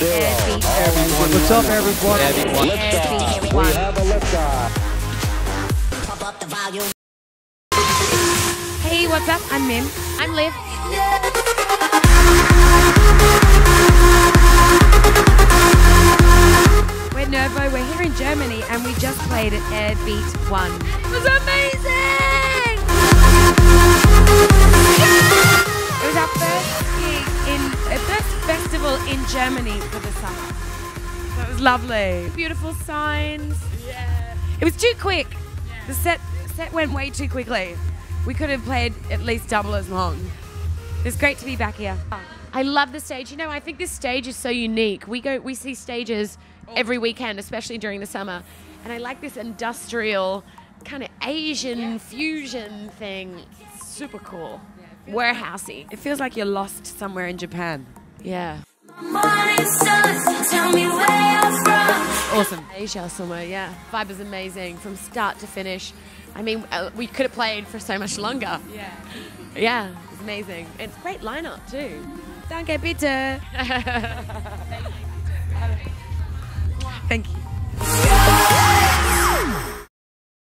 Airbeat. What's up, everyone? Airbeat, We have a liftoff. Hey, what's up? I'm Mim. I'm Liv. We're Nervo. We're here in Germany, and we just played at Airbeat One. It was amazing. In Germany for the summer. So it was lovely. Beautiful signs. Yeah. It was too quick. Yeah. The set set went way too quickly. We could have played at least double as long. It's great to be back here. I love the stage. You know, I think this stage is so unique. We go we see stages every oh. weekend, especially during the summer. And I like this industrial kind of Asian fusion thing. It's super cool. Warehousey. It feels like you're lost somewhere in Japan. Yeah. Morning sun, tell me where you're from. Awesome. Asia somewhere, yeah. Vibe is amazing from start to finish. I mean, uh, we could have played for so much longer. Yeah. Yeah, it's amazing. It's a great lineup too. Don't get bitter. Thank you.